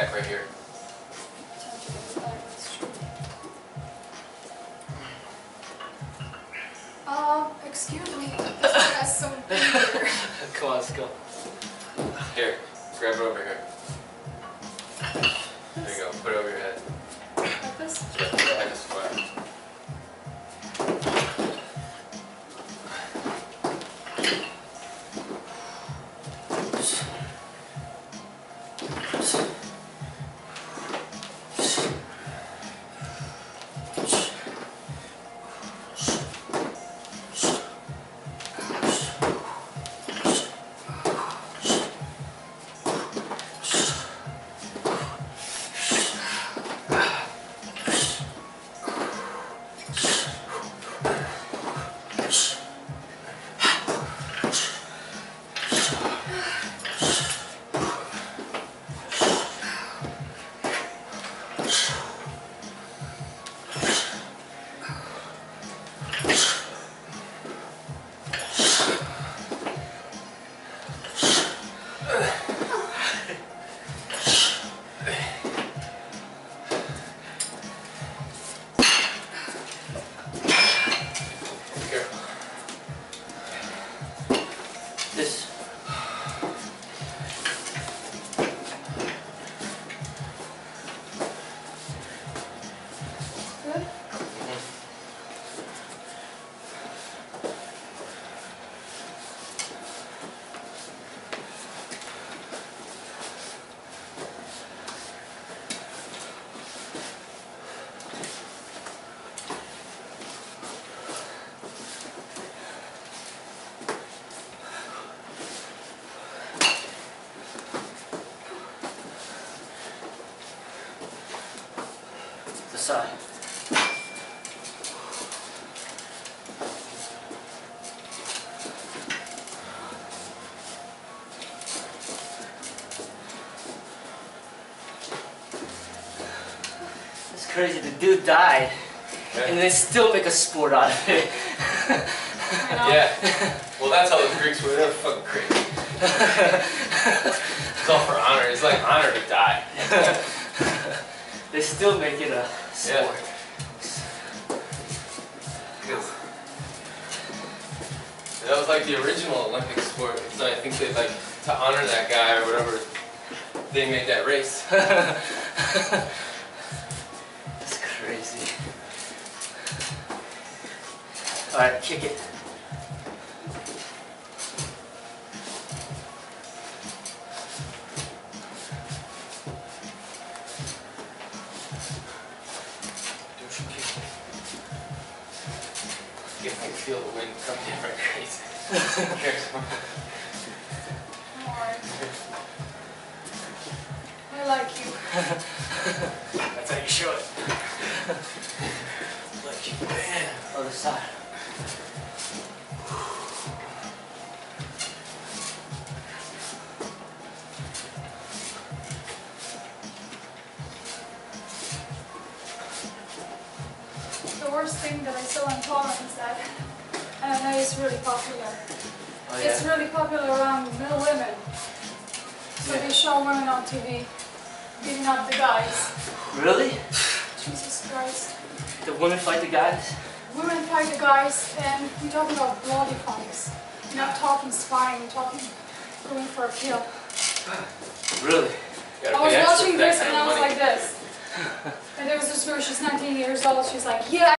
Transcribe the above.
back right here. Um, excuse me, this has some beer. Come on, let's go. Here, grab it over here. There you go, put it over here. Side. It's crazy. The dude died, and they still make a sport out of it. Yeah. Well, that's how the Greeks were. They're fucking crazy. It's all for honor. It's like honor to die. they still make it a sport. Because that was like the original Olympic sport. So I think they like to honor that guy or whatever. They made that race. That's crazy. Alright, kick it. Feel the wind coming in like crazy. Careful. Alright. I like you. That's how you show it. like you, man. Other side. The worst thing that I saw on Twitter is that, and I it's really popular. Oh It's really popular around middle women. So Yeah. they show women on TV beating up the guys. Really? Jesus Christ. The women fight the guys? Women fight the guys, and we're talking about bloody fights. You're not talking sparring, you're talking going for a kill. Really? I was watching this and I was money. like this. And there was this girl, she's 19 years old, she's like, yeah,